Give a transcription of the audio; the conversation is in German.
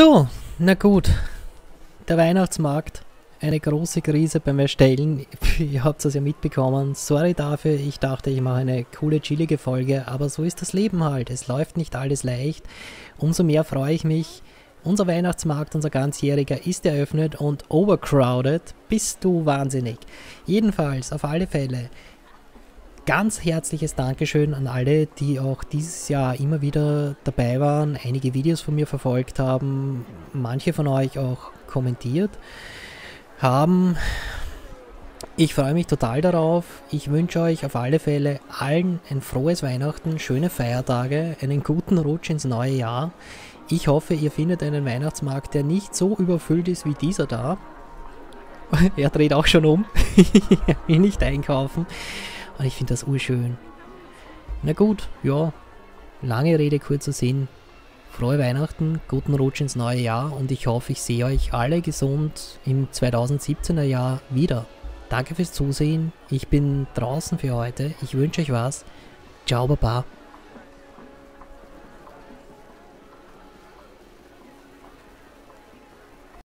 So, na gut. Der Weihnachtsmarkt. Eine große Krise beim Erstellen. Ihr habt es ja mitbekommen. Sorry dafür. Ich dachte, ich mache eine coole, chillige Folge. Aber so ist das Leben halt. Es läuft nicht alles leicht. Umso mehr freue ich mich. Unser Weihnachtsmarkt, unser ganzjähriger, ist eröffnet und overcrowded. Bist du wahnsinnig. Jedenfalls, auf alle Fälle ganz herzliches Dankeschön an alle, die auch dieses Jahr immer wieder dabei waren, einige Videos von mir verfolgt haben, manche von euch auch kommentiert haben. Ich freue mich total darauf. Ich wünsche euch auf alle Fälle allen ein frohes Weihnachten, schöne Feiertage, einen guten Rutsch ins neue Jahr. Ich hoffe, ihr findet einen Weihnachtsmarkt, der nicht so überfüllt ist wie dieser da. er dreht auch schon um. er will nicht einkaufen. Und ich finde das urschön. Na gut, ja. Lange Rede, kurzer Sinn. Frohe Weihnachten, guten Rutsch ins neue Jahr und ich hoffe, ich sehe euch alle gesund im 2017er Jahr wieder. Danke fürs Zusehen. Ich bin draußen für heute. Ich wünsche euch was. Ciao, Baba.